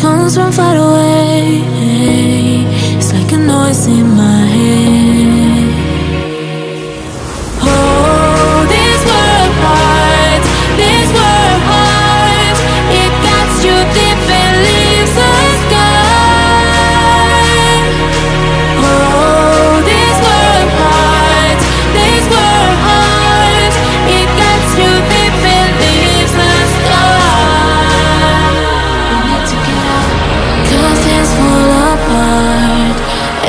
comes from far away. It's like a noise in my head.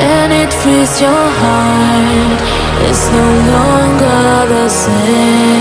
And it frees your heart. It's no longer the same.